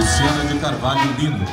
Luciana de Carvalho Lindo.